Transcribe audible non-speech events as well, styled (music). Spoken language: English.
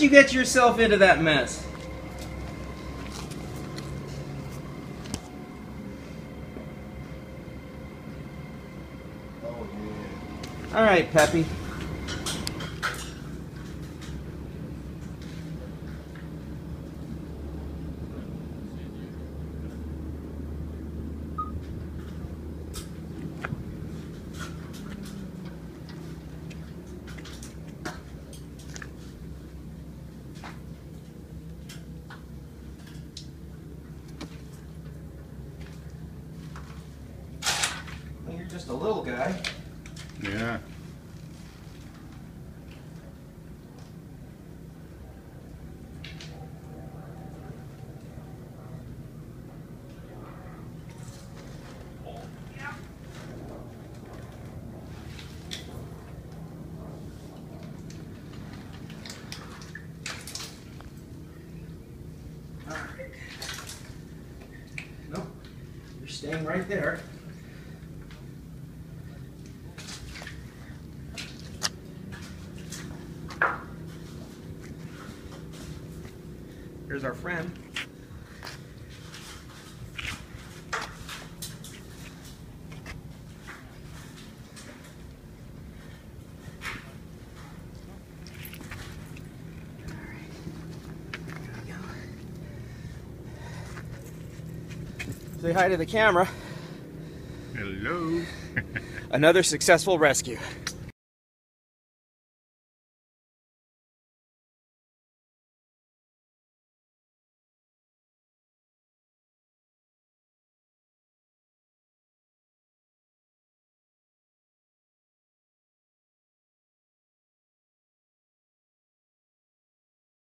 did you get yourself into that mess? Oh yeah. All right, Peppy. A little guy. Yeah. All right. Nope. You're staying right there. Here's our friend. Say hi to the camera. Hello. (laughs) Another successful rescue.